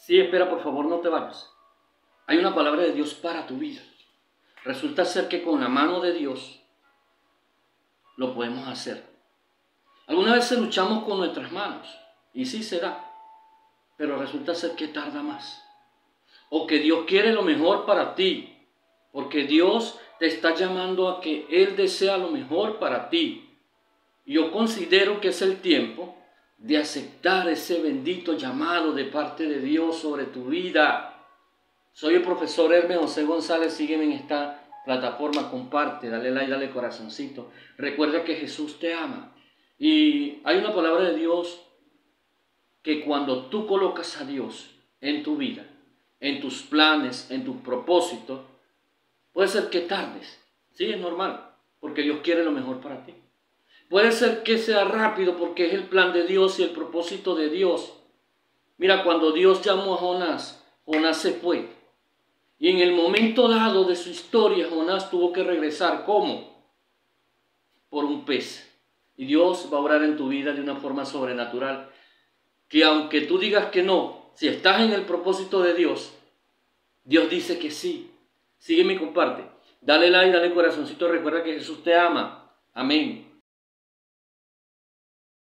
Sí, espera, por favor, no te vayas. Hay una palabra de Dios para tu vida. Resulta ser que con la mano de Dios lo podemos hacer. Algunas veces luchamos con nuestras manos, y sí será, pero resulta ser que tarda más. O que Dios quiere lo mejor para ti, porque Dios te está llamando a que Él desea lo mejor para ti. Yo considero que es el tiempo de aceptar ese bendito llamado de parte de Dios sobre tu vida. Soy el profesor Hermes José González, sígueme en esta plataforma, comparte, dale like, dale corazoncito. Recuerda que Jesús te ama. Y hay una palabra de Dios que cuando tú colocas a Dios en tu vida, en tus planes, en tus propósitos, puede ser que tardes. Sí, es normal, porque Dios quiere lo mejor para ti. Puede ser que sea rápido porque es el plan de Dios y el propósito de Dios. Mira, cuando Dios llamó a Jonás, Jonás se fue. Y en el momento dado de su historia, Jonás tuvo que regresar. ¿Cómo? Por un pez. Y Dios va a orar en tu vida de una forma sobrenatural. Que aunque tú digas que no, si estás en el propósito de Dios, Dios dice que sí. Sígueme y comparte. Dale like, dale corazoncito. Recuerda que Jesús te ama. Amén.